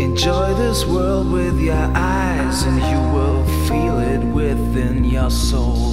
Enjoy this world with your eyes, and you will feel it within your soul.